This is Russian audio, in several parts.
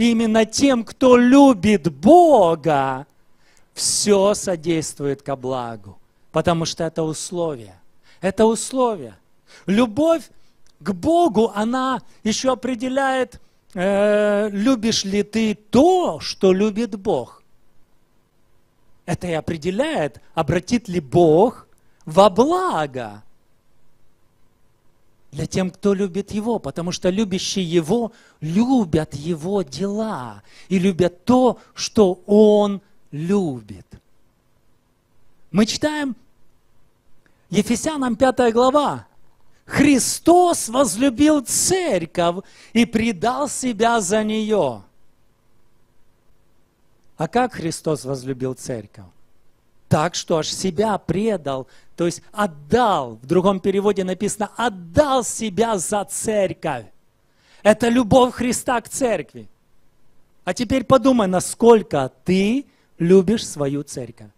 Именно тем, кто любит Бога, все содействует ко благу. Потому что это условие. Это условие. Любовь к Богу, она еще определяет, э, любишь ли ты то, что любит Бог. Это и определяет, обратит ли Бог во благо для тем, кто любит Его, потому что любящие Его любят Его дела и любят то, что Он любит. Мы читаем Ефесянам 5 глава. Христос возлюбил церковь и предал себя за нее. А как Христос возлюбил церковь? Так, что аж себя предал, то есть отдал. В другом переводе написано, отдал себя за церковь. Это любовь Христа к церкви. А теперь подумай, насколько ты любишь свою церковь.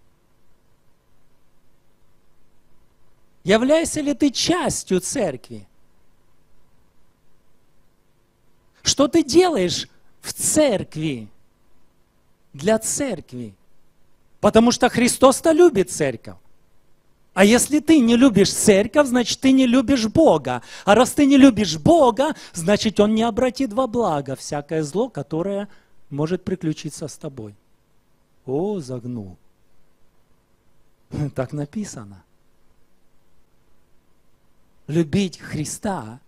Являешься ли ты частью церкви? Что ты делаешь в церкви? Для церкви. Потому что Христос-то любит церковь. А если ты не любишь церковь, значит, ты не любишь Бога. А раз ты не любишь Бога, значит, Он не обратит во благо всякое зло, которое может приключиться с тобой. О, загнул. Так написано. Любить Христа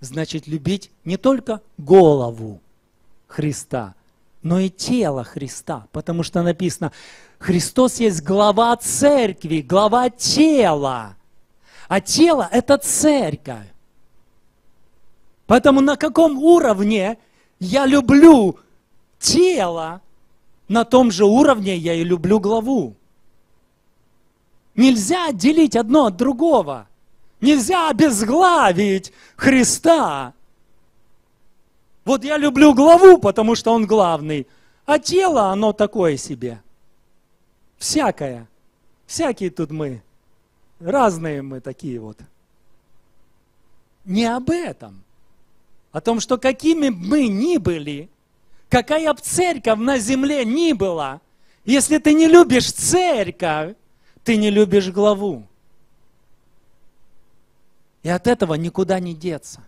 значит любить не только голову Христа, но и тело Христа. Потому что написано, Христос есть глава церкви, глава тела. А тело – это церковь. Поэтому на каком уровне я люблю тело, на том же уровне я и люблю главу. Нельзя отделить одно от другого. Нельзя обезглавить Христа. Вот я люблю главу, потому что он главный, а тело, оно такое себе. Всякое. Всякие тут мы. Разные мы такие вот. Не об этом. О том, что какими мы ни были, какая бы церковь на земле ни была, если ты не любишь церковь, ты не любишь главу. И от этого никуда не деться.